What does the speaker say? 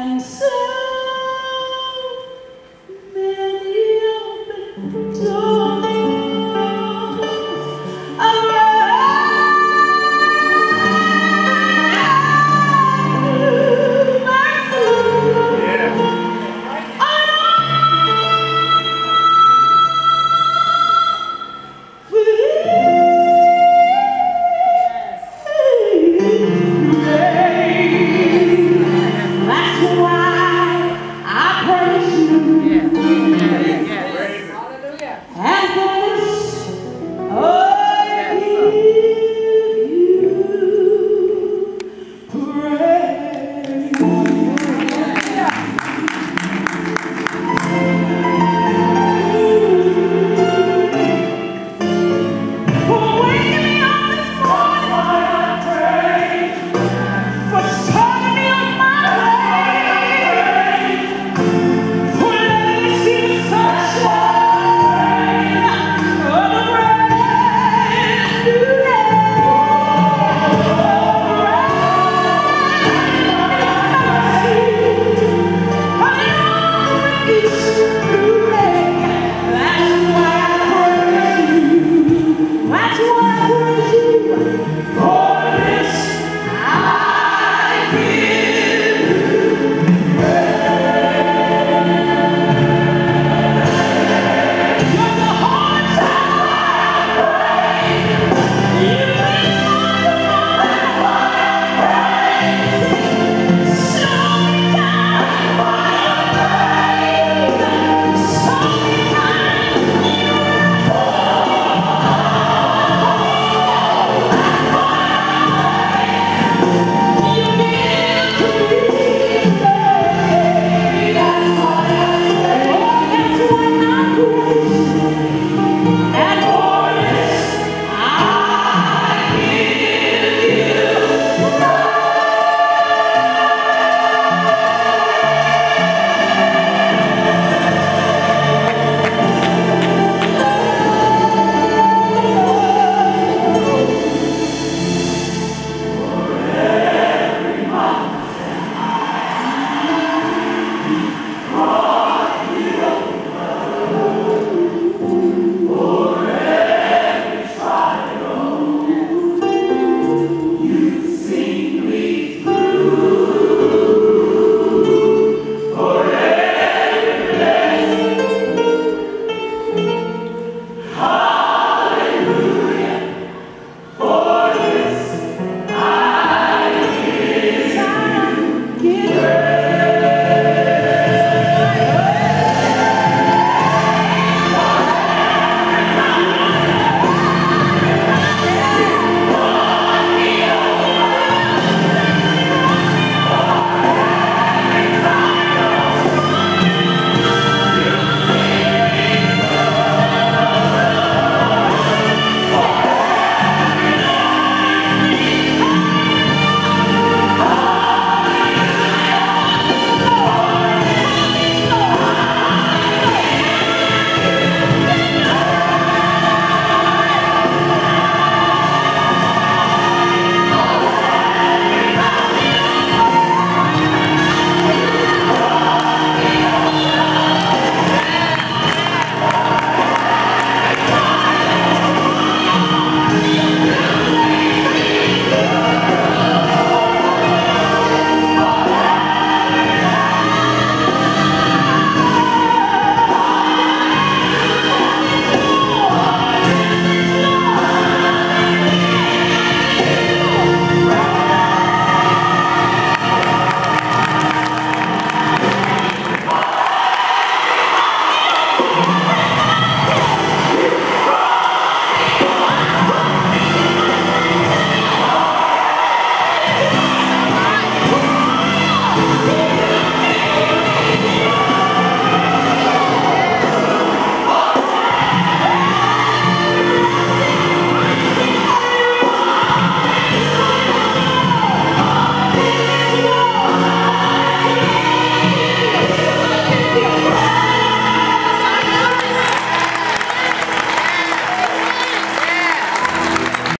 and so